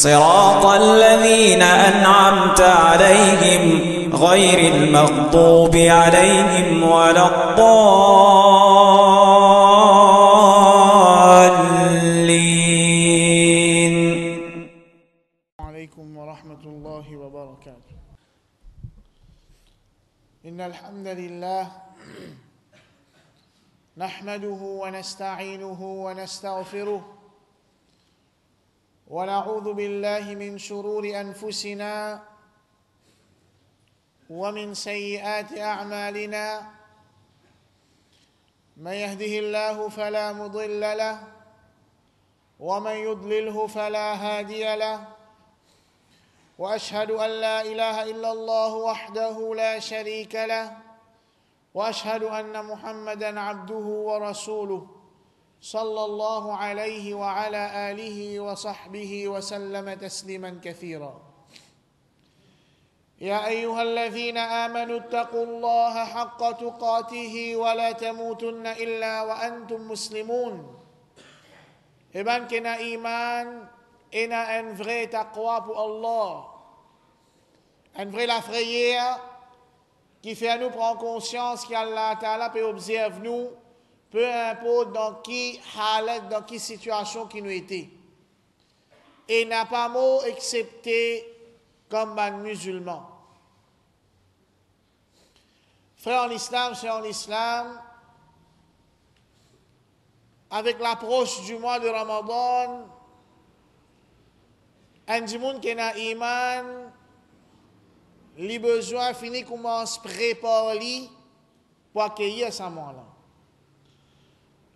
صراط الذين أنعمت عليهم غير المغضوب عليهم ولا الضالين. عليكم ورحمة الله وبركاته. إن الحمد لله نحمده ونستعينه ونستغفره ونعوذ بالله من شرور أنفسنا ومن سيئات أعمالنا. من يهده الله فلا مضل له ومن يضلله فلا هادي له. وأشهد أن لا إله إلا الله وحده لا شريك له وأشهد أن محمدا عبده ورسوله. صلى الله عليه وعلى اله وصحبه وسلم تسليما كثيرا يا ايها الذين امنوا اتقوا الله حق تقاته ولا تموتن الا وأنتم مسلمون Eh a iman, et a un vrai taqwa pour Allah. Un vrai la frayère qui fait à nous prendre conscience qu'Allah Ta'ala peut observer nous, peu importe dans qui dans qui situation qui nous était. Et n'a pas mot excepté comme un musulman. Frère en islam, c'est en islam, avec l'approche du mois de Ramadan, un monde qui a iman, les besoins finis commencent à préparer pour accueillir ce moment-là.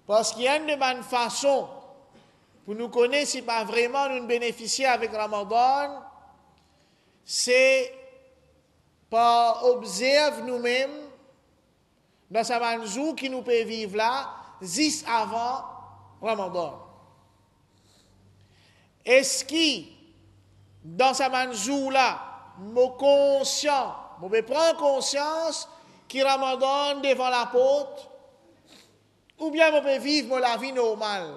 Parce qu'il y a une bonne façon pour nous connaître si pas vraiment nous bénéficier avec Ramadan, c'est par observer nous-mêmes dans ce jour qui nous peut vivre là, juste avant Ramadan. Est-ce que dans ce jour-là, je conscient, je prends conscience que Ramadan devant la porte, ou bien je peux vivre la vie normale?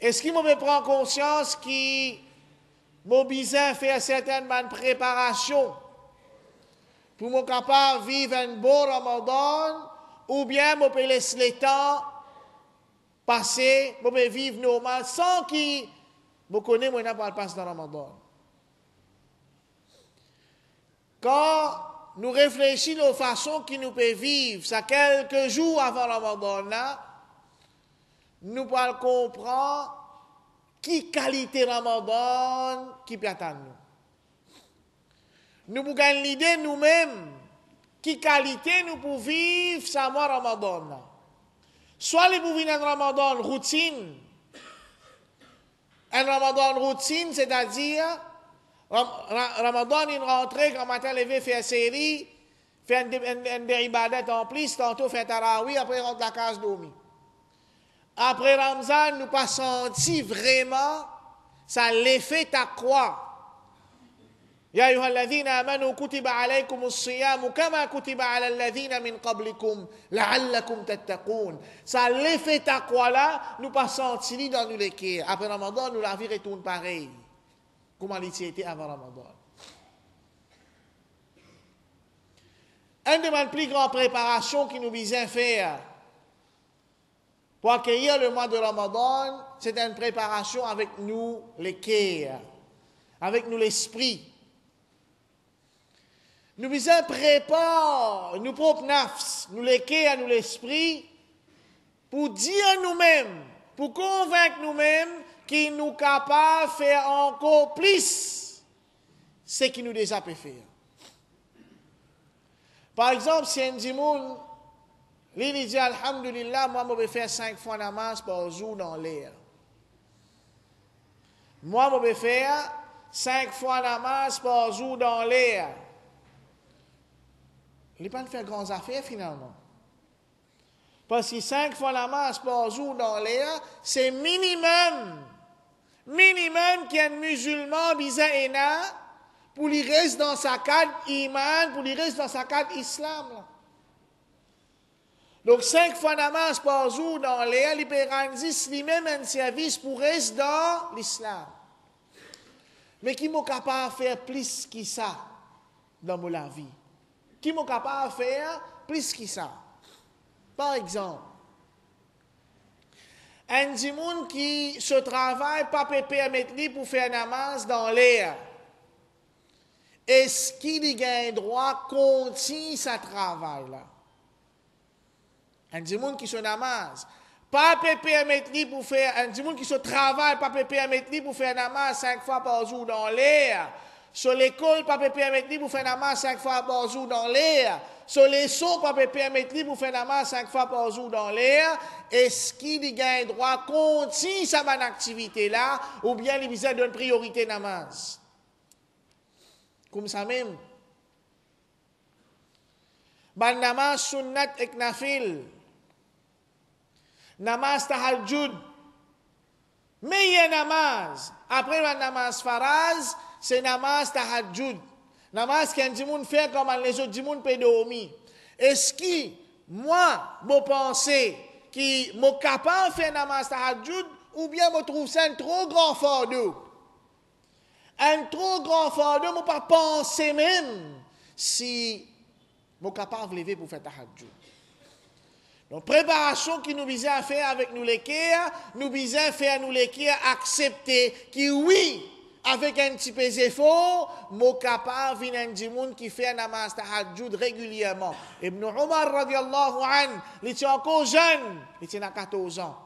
Est-ce que je prends conscience que je besoin faire certaines préparations pour me capable vivre un bon Ramadan ou bien je peux laisser le temps passer, je peux vivre normal sans que je connaisse moi pas passe dans Ramadan. Quand nous réfléchissons aux façons qui nous peut vivre, ça quelques jours avant Ramadan nous pouvons comprendre qui qualité Ramadan qui peut attendre nous. Nous pouvons l'idée nous-mêmes qui qualité nous pour vivre ça mois Ramadan. Soit les pour vivre un Ramadan routine, un Ramadan routine, c'est-à-dire Ramadan une rentrée quand matin levé fait une série, fait un des ibadat en plus, tantôt fait tarawih, après rentre la case dormir. Après Ramzan, nous pas senti vraiment ça l'effet taqwa. يا أيها الذين آمنوا كتب عليكم الصيام كما كتب على الذين من قبلكم لعلكم تتقون Ça l'effet taqwa là, nous pas senti dans nous les cœurs. Après Ramadan, nous la vie retourne pareil. Comment il était avant Ramadan. Un des plus grandes préparations qui nous visait faire pour accueillir le mois de Ramadan, c'est une préparation avec nous les cœurs, avec nous l'esprit. Nous visons préparer nous propres nafs, nous les cœurs, nous l'esprit, pour dire nous-mêmes, pour convaincre nous-mêmes qu'il nous capable de faire encore plus ce qui nous déjà peut faire. Par exemple, si un dimoun, lui dit Alhamdulillah, moi, je vais faire cinq fois namaz par jour dans l'air. Moi, je vais faire cinq fois namaz par jour dans l'air. Il n'est pas de faire grandes affaires finalement. Parce que cinq fois namaz par jour dans l'air, c'est minimum. Minimum qu'un musulman bisaïna pour lui reste dans sa cadre iman, pour lui reste dans sa cadre islam. Donc, cinq fois namaz par jour dans peut rendre lui-même un service pour rester dans l'islam. Mais qui m'a capable de faire plus que ça dans ma vie? Qui m'a capable de faire plus que ça? Par exemple, un monde qui se travaille pas permettre pour faire namaz dans l'air. Est-ce qu'il a un droit continuer sa travail là? Un monde qui se namaz. Pas permettre pour faire, un qui se travaille, pas permettre pour faire namaz cinq fois par jour dans l'air. Sur l'école, pas permettre pour faire namaz cinq fois par jour dans l'air. Sur les sauts, pas permettre pour faire namaz cinq fois par jour dans l'air. Est-ce qu'il a un droit continuer sa bonne activité là, ou bien il besoin d'une priorité namaz? Comme ça même. Ban namaz sunnat ek nafil. Namaz tahajjud. Meilleur namaz. Après la namaz faraz, c'est namaz tahajjud. Namaz qu'un dimoun fait comme les autres dimoun peut dormir. Est-ce que moi, je pense que je suis capable de faire namaz tahajjud ou bien je trouve ça un trop grand fardeau? Un trop grand fardeau, je ne pas penser même si je suis capable de lever pour faire tahajjud. Donc, préparation qui nous vise à faire avec nous les nous vise à faire nous les accepter que oui, avec un petit peu d'effort, mon capable vient un monde qui fait un namaz tahajjud régulièrement. Ibn Omar radiallahu an, il était encore jeune, il était à 14 ans.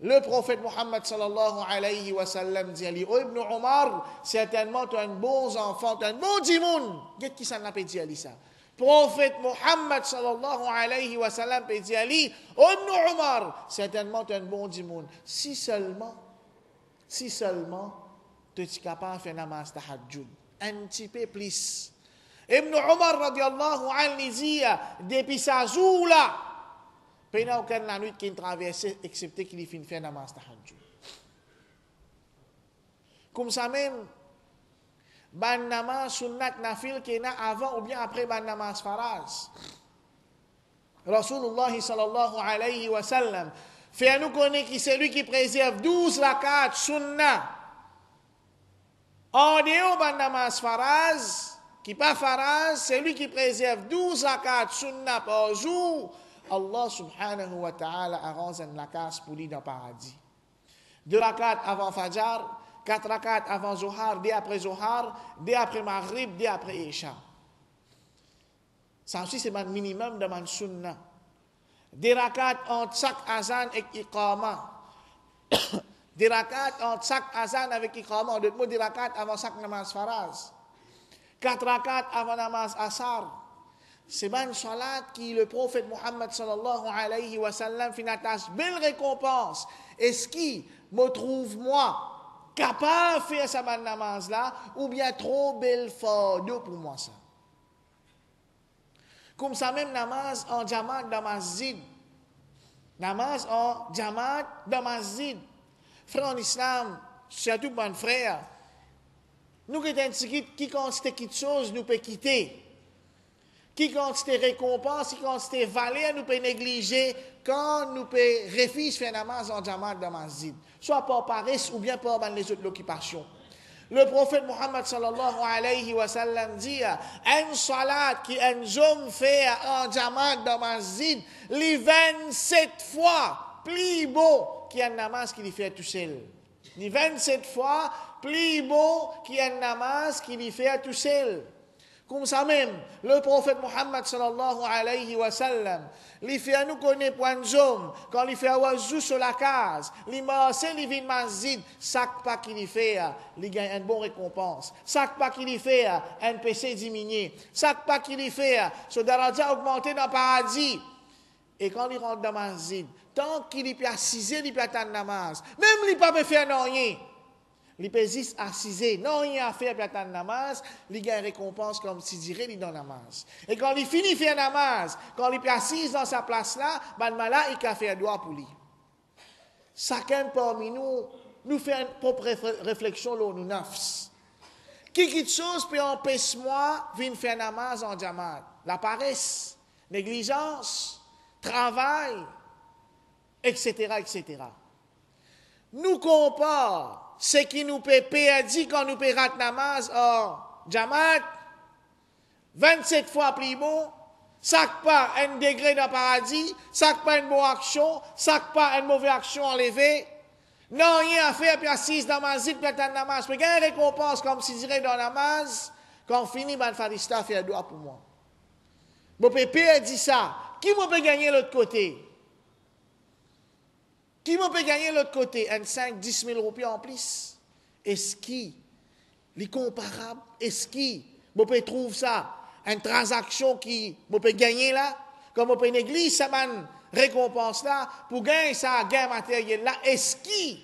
Le prophète Mohammed sallallahu alayhi wa sallam dit Oh Ibn Omar, certainement tu es un bon enfant, tu es un bon dimoun. Qu'est-ce qui s'en a dit ça? prophète Mohammed sallallahu alayhi wa sallam dire Ali, Ibn Omar, certainement un bon dimoun. Si seulement, si seulement, es capable de faire namaz tahajjud. Un petit peu plus. Ibn Omar radiallahu anhu dit, depuis sa jour là, pendant aucune nuit qu'il traversait, excepté qu'il finit faire namaz. Comme ça même, ban namaz sunnat nafil avant ou bien après ban namaz faraz. Rasulullah sallallahu alayhi wa sallam fait nous connaître que c'est lui qui préserve 12 rakat sunnah. En dehors ban namaz faraz, qui pas faraz, c'est lui qui préserve 12 rakat sunnah par jour. Allah subhanahu wa ta'ala arrange une lacasse pour lui dans le paradis. Deux rakats avant Fajar, quatre rakats avant Zohar, deux après Zohar, deux après Maghrib, deux après Isha. Ça aussi, c'est le minimum de mon sunnah. Des rakats entre chaque azan et iqama. Des rakats entre chaque azan avec iqama. D'autres mots, des avant chaque namaz faraz. Quatre avant namaz asar. C'est une salat qui le prophète Muhammad sallallahu alayhi wa sallam finatas belle récompense. Est-ce qui me trouve moi capable de faire sa namaz là ou bien trop belle fardeau pour moi ça? Comme ça même namaz en jamaat dans masjid. Namaz en jamaat dans masjid. Frère en islam, surtout mon frère, nous qui sommes qui constate quelque chose, nous peut quitter. Qui quantité récompense, qui quantité valeur nous peut négliger quand nous peut refuser namaz en jamaat dans masjid. Soit par paresse ou bien par les autres occupations. Le prophète Muhammad sallallahu alayhi wa sallam dit un salat qui un homme fait en jamaat dans masjid, les 27 fois plus beau qu'un namaz qu'il fait tout seul. Les 27 fois plus beau qu'un namaz qu'il fait tout seul. Comme ça même, le prophète Muhammad sallallahu alayhi wa sallam, il fait nous connaître point homme, quand il fait oiseau sur la case, il marche, il vient masjid, chaque pas qu'il fait, il gagne une bonne récompense. Chaque pas qu'il fait, un péché diminué. Chaque pas qu'il fait, ce daraja augmenté dans le paradis. Et quand il rentre dans le masjid, tant qu'il est assis, il peut attendre namaz. Même il ne peut pas faire rien. li peut juste assiser, non rien à faire pour attendre namaz, il gagne récompense comme si dirait il dans namaz. Et quand il finit faire namaz, quand il est assis dans sa place là, ben là, il a fait droit pour lui. Chacun parmi nous, nous fait une propre réflexion là, nous nafs. Qui quitte chose peut empêcher moi de faire namaz en jamaat? La paresse, négligence, travail, etc., etc. Nous comparons ce qui nous peut perdre quand nous payons namaz en jamaat, 27 fois plus bon, ça pas un degré de paradis, ça pas une bonne action, ça pas une mauvaise action enlevée. Non, rien à faire, puis assise dans ma zit, puis attendre namaz. Mais une récompense, comme si dirait dans namaz, quand on finit, ben, farista fait doigt pour moi. Mon pépé dit ça. Qui m'a peut gagner l'autre côté? Qui m'a peut gagner l'autre côté? Un 5, 10 000 roupies en plus. Est-ce qui? Les comparables? Est-ce qui? Moi, peut trouve ça? Une transaction qui m'a peut gagner là? Comme on peut négliger ça, man, récompense là, pour gagner ça, gain matériel là? Est-ce qui?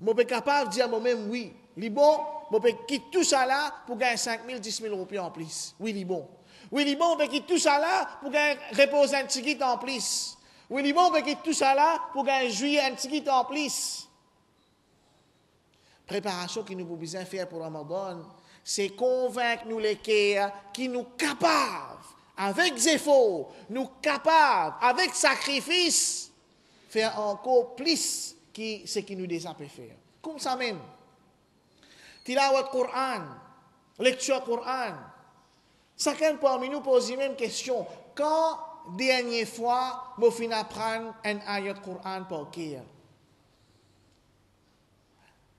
Moi, peut capable de dire moi-même oui. Les bon, moi, peut quitter tout ça là pour gagner 5 000, 10 000 roupies en plus. Oui, les les bon, peut quitter tout ça là pour gagner reposer un ticket en plus. Oui, les bon, peut quitter tout ça là pour gagner juillet un ticket en plus. Préparation que nous avons besoin faire pour Ramadan, c'est convaincre nous les qui nous capables, avec zéphos, nous capables, avec sacrifice, faire encore plus que ce qui nous déjà peut faire. Comme ça même. Tilawat Quran, lecture Quran. Chacun parmi nous pose la même question. Quand, dernière fois, vous finissez apprendre un ayat Quran pour qui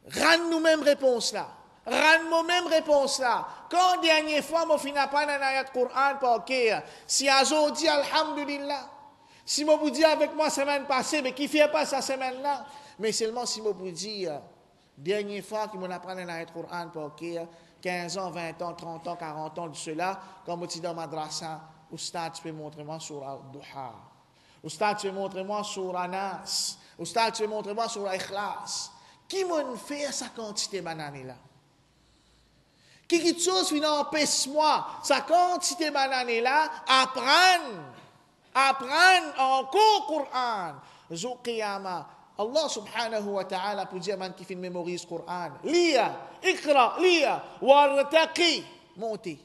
Rends nous même réponse là. Rends nous même réponse là. Quand dernière fois, vous finissez apprendre un ayat Quran pour qui Si aujourd'hui, Alhamdulillah. Si vous dis avec moi semaine passée, mais qui fait pas sa semaine là? Mais seulement si vous dites, dernière fois que vous apprenez un ayat Quran pour qui 15 ans, 20 ans, 30 ans, 40 ans de cela, comme dis dans madrasa, Oustad, tu peux montrer moi sur Al-Duha. Oustad, tu peux montrer moi sur Anas. Oustad, tu peux montrer moi sur Ikhlas. Qui m'a fait sa quantité de bananes là? Qui quelque chose qui empêche moi, sa quantité de bananes là, apprendre, apprendre encore Coran. Zou Qiyamah. Allah subhanahu wa ta'ala pour dire man qui fait mémorise Coran. Lia, ikra, lia, wartaqi, montez.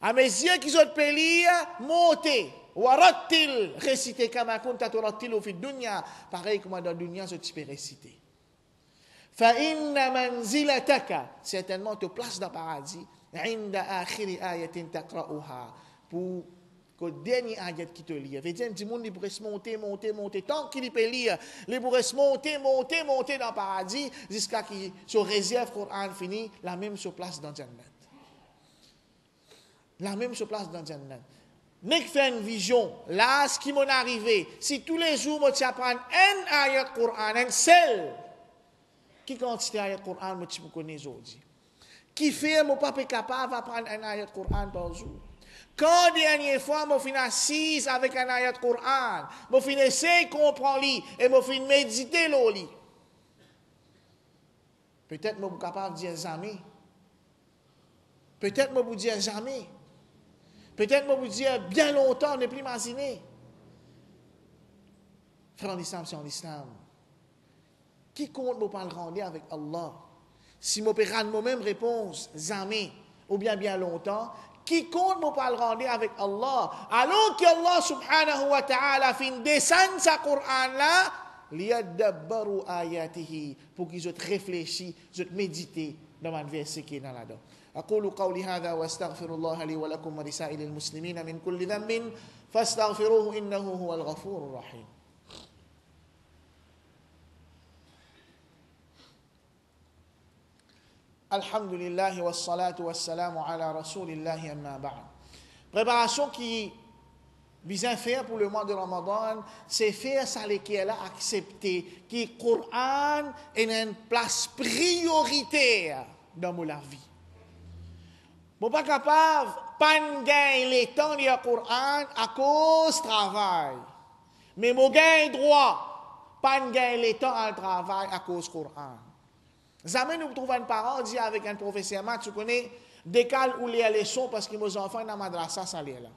À mes yeux qui ont pu lire, montez. Warattil, réciter comme kunta turattilu fi dunya. Pareil comme dans dunya, je peux réciter. Fa inna manzilataka, certainement te place dans le paradis, inda akhiri ayatin taqra'uha. Pour dernier ayat qui te lit. Veut dire, petit monde, il pourrait se monter, monter, monter. Tant qu'il peut lire, il pourrait se monter, monter, monter dans le paradis, jusqu'à qu'il se réserve Coran fini, la même se place dans Jannat. La même se place dans Jannat. Nek fait une vision, là, ce qui m'est arrivé, si tous les jours, je apprends un ayat Coran, un seul, qui quantité ayat Coran, je connais aujourd'hui? Qui fait, mon papa est capable d'apprendre un ayat Coran par jour? Quand dernière fois, je suis assise avec un ayat Coran, je suis essayé de comprendre et je suis méditer le lit. Peut-être que je suis capable de dire jamais. Peut-être que je peux dire jamais. Peut-être que je peux dire bien longtemps, ne plus imaginer. Frère en islam, c'est en islam. Qui compte me parle rendre avec Allah? Si je peux rendre moi-même réponse, jamais, ou bien bien longtemps, qui compte me parle rendre avec Allah? Alors que Allah subhanahu wa ta'ala fin descendre sa Coran là, liyadabbaru ayatihi, pour qu'ils aient réfléchi, aient médité dans un verset qui est dans là-dedans. أقول قولي هذا وأستغفر الله لي ولكم ولسائر المسلمين من كل ذنب فاستغفروه إنه هو الغفور الرحيم Alhamdulillah wa salatu wa salamu ala rasulillahi amma ba'd. Préparation qui vise à faire pour le mois de Ramadan, c'est faire ça qui est là accepté, qui Coran est une place prioritaire dans mon vie. Je ne suis pas capable de gagner le temps du Coran à cause du travail. Mais je gagne droit de gagner le temps au travail à cause du Coran. Jamais nous trouvons un parent dit avec un professeur tu connais, décale ou les leçons parce que mes enfants dans madrasa, ça là.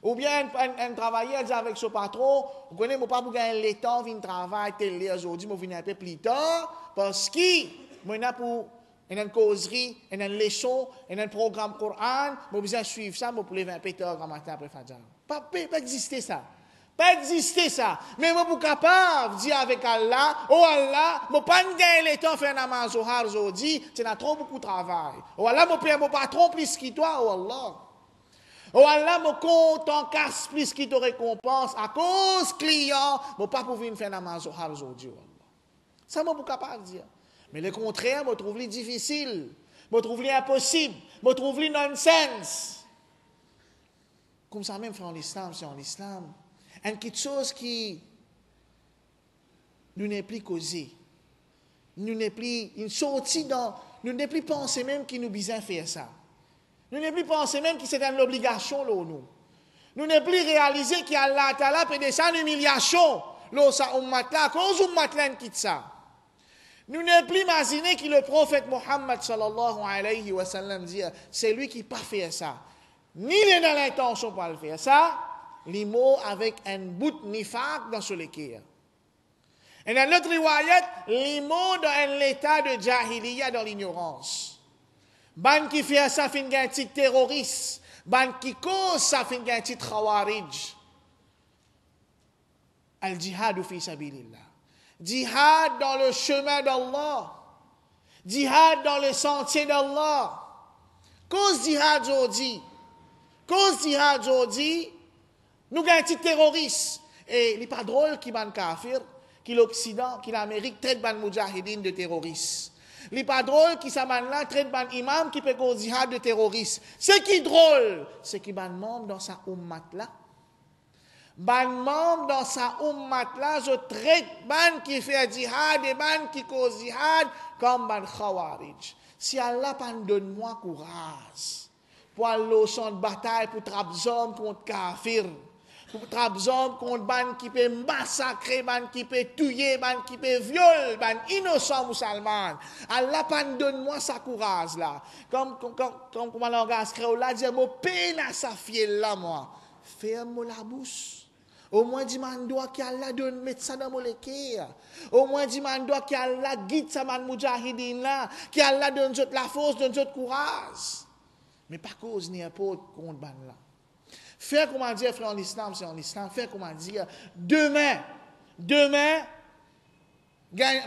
Ou bien un, travailleur dit avec son patron, vous connaissez, mon pas pour gagner le temps, vient travailler aujourd'hui, je viens un peu plus tard, parce que moi, pour une causerie, une leçon, un programme Coran, je besoin suivre ça, je pour lever un peu tard matin après Fajr. Pas, pas exister ça. Pas exister ça. Mais moi, pour capable de dire avec Allah, oh Allah, je pas gagner le temps de faire un aujourd'hui, tu trop beaucoup de travail. Oh Allah, je ne pas trop plus que toi, oh Allah. Oh Allah, mon compte en casse plus qui te récompense à cause client, je pas pouvoir faire namaz aujourd'hui. Ça, je suis capable de dire. Mais le contraire, je trouve difficile. Je trouve impossible. Je trouve nonsense. Comme ça même, frère, en islam, c'est en islam. Une quelque chose qui nous n'est plus causé. Nous n'est plus une sortie dans, nous n'est plus pensé même qu'il nous besoin faire ça. Nous n'est plus pensé même que c'est une obligation là nous. Nous n'est plus réalisé qu'Allah Ta'ala peut descendre une humiliation là sa ummat là, cause ummat là quitte ça. Nous n'est plus imaginé que le prophète Mohammed sallallahu alayhi wa sallam dit c'est lui qui pas fait ça. Ni il est dans l'intention pour le faire ça, les mots avec un bout nifaq dans ce l'équerre. Et dans notre riwayat, les mots dans l'état de jahiliya dans l'ignorance. Ban qui fait ça fin un titre terroriste. Ban qui cause ça fin un titre khawarij. Al jihad fi. Jihad dans le chemin d'Allah. Jihad dans le sentier d'Allah. Cause jihad aujourd'hui. Cause jihad aujourd'hui. Nous avons un titre terroriste. Et il n'est pas drôle qui ban kafir, qui l'Occident, qui l'Amérique traite ban mujahidin de terroristes. Il n'est pas drôle qui s'amène là, traite ban imam qui peut cause jihad de terroriste. Ce qui est drôle, c'est qu'il ban membre dans sa ummat là. Membre dans sa ummat là, je traite ban qui fait jihad et ban qui cause jihad comme ban khawarij. Si Allah pas donne-moi courage pour aller au champ de bataille pour trapzom contre kafir pour trabzom contre ban qui peut massacrer, ban qui peut tuer, ban qui peut violer, ban innocent musulman. Allah pas donne-moi sa courage là. Comme comme comme comme langage créole dire mon peine à sa fiel là moi. Ferme la bouche. Au moins dis doit qu'Allah donne mettre ça dans mon. Au moins dis doit qu'Allah guide sa man mujahidin là, qu'Allah donne la force, donne le courage. Mais pas cause ni contre ban là. Faire comment dire, frère, en islam, c'est en islam. Faire comment dire, demain, demain,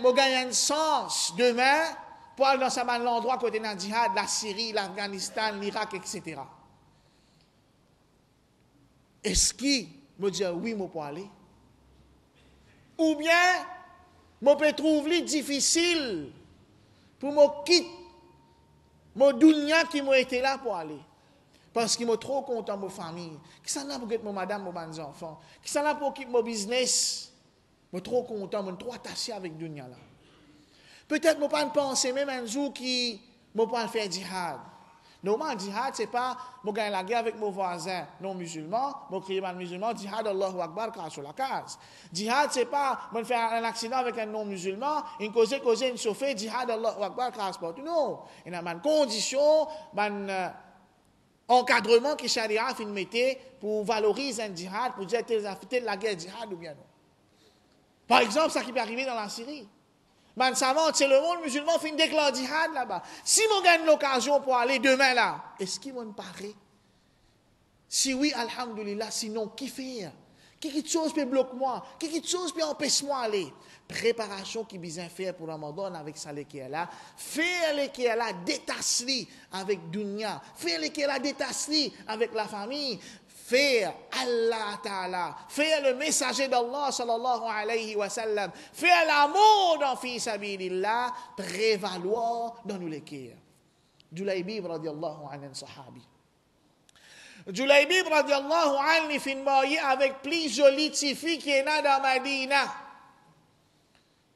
vous gagnez un sens. Demain, pour aller dans l'endroit côté dans djihad, la Syrie, l'Afghanistan, l'Irak, etc. Est-ce qu'il me dit oui, je peux aller? Ou bien, je peux trouver difficile pour quitter mon dunya qui m'a été là pour aller. Parce qu'il m'a trop content de ma famille. Qui s'en a pour mon madame, mes enfants? Qui s'en a pour quitter mon business? Je suis trop content, je suis trop attaché avec Dunia là. Peut-être que je pas penser même un jour qui ne pas faire djihad. Normalement, djihad, ce n'est pas je gagner la guerre avec mon voisin non musulman, je crier mal musulman, djihad Allahu Akbar, car sur la case. Djihad, ce n'est pas je faire un accident avec un non musulman, une cause, cause, une chauffeur, djihad Allahu Akbar, car Non. Il y a une condition, une encadrement que Sharia fin mettait pour valoriser un djihad, pour dire telle la guerre djihad ou bien non. Par exemple, ça qui peut arriver dans la Syrie. Man c'est le monde musulman fin déclare djihad là-bas. Si on gagne l'occasion pour aller demain là, est-ce qu'il me paraît Si oui, alhamdulillah, sinon, qui fait? Quelque chose peut bloquer moi, quelque chose peut empêcher moi d'aller? Préparation qui besoin faire pour Ramadan avec ça qui est là. Faire les qui est là, avec dunya. Faire les qui est là, avec la famille. Faire Allah Ta'ala. Faire le messager d'Allah sallallahu alayhi wa sallam. Faire l'amour dans fils sabilillah. Prévaloir dans nous qui. Julaybib radiallahu anhu sahabi. Julaybib radiallahu anhu fin marié avec plus jolie fille qui est là dans Madina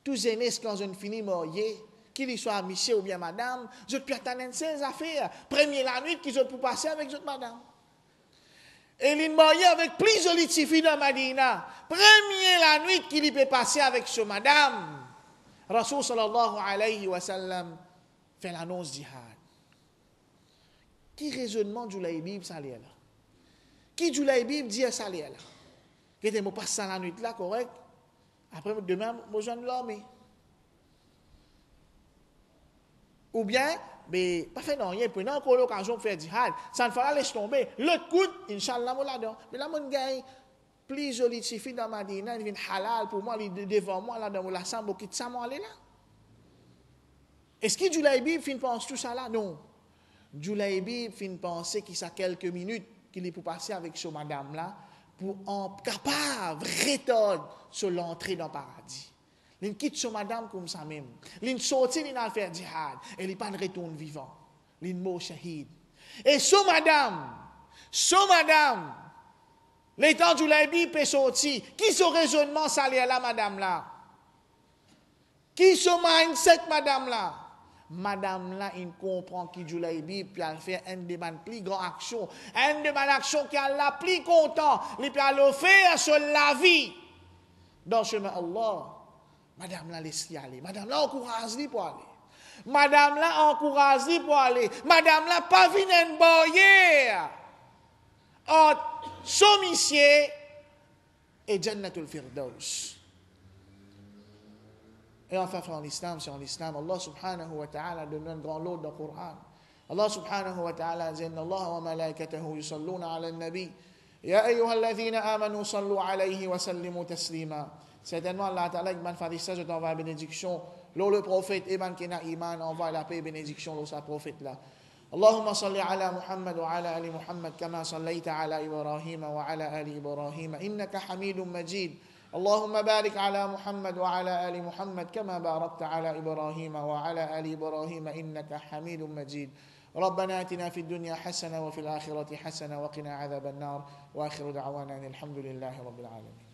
tous aînés quand je finis marié, qu'il soit monsieur ou bien madame, je peux attendre ces affaires. Premier la nuit que je peux passer avec cette madame. Et il est marié avec plus jolie fille dans Madina. Premier la nuit qu'il peut passer avec ce madame. Rasul sallallahu alayhi wa sallam fait l'annonce jihad. Qui raisonnement du Laïbib là? Qui du Laïbib dit ça là? Qui était pas ça la nuit là correct? Après demain moi je l'armée. Ou bien mais pas fait non rien prenez encore l'occasion de faire jihad ça ne fera laisse tomber. L'autre coup inchallah moi là mais là mon gagne plus joli suffit dans il vient halal pour moi il devant moi là la sambo qui ça moi là. Est-ce que fin pense tout ça là? Non. Fin penser qu'il a quelques minutes qu'il est pour passer avec ce madame là pour en capable rétorder sur l'entrée dans le paradis L'in quitte son madame comme ça même. L'in sorti, l'in a fait jihad. Et l'in pas de retour vivant. L'in mort shahid. Et son madame, son madame, l'état du laïbi peut sortir. Qui son raisonnement salé là, madame là? Qui son mindset, madame là? Madame là, il comprend qui du laïbi, puis elle fait une des plus grandes actions. Une des actions qui a la plus content. Il peut le faire sur la vie. Dans le chemin Allah. Madame là, laisse-y aller. Madame là, encourage-lui pour aller. Madame là, encourage-lui pour aller. Madame là, pas venir une barrière entre son monsieur et Jannatul Firdaus. Et enfin, frère en islam, c'est en islam. Allah subhanahu wa ta'ala donne un grand lot dans le Coran. Allah subhanahu wa ta'ala dit Allah wa malaikatahu yusalluna ala nabi. Ya ayyuha alladhina amanu sallu alayhi wa sallimu taslima. Certainement, Allah Ta'ala, fait ça, je t'envoie la bénédiction. L'eau le prophète, et man qui n'a iman, envoie la paix et bénédiction, l'eau sa prophète là. اللهم صل على محمد وعلى ال محمد كما صليت على إبراهيم وعلى ال إبراهيم انك حميد مجيد اللهم بارك على محمد وعلى آل محمد كما باركت على إبراهيم وعلى آل إبراهيم إنك حميد مجيد. ربنا آتنا في الدنيا حسنة وفي الآخرة حسنة وقنا عذاب النار. وآخر دعوانا أن الحمد لله رب العالمين.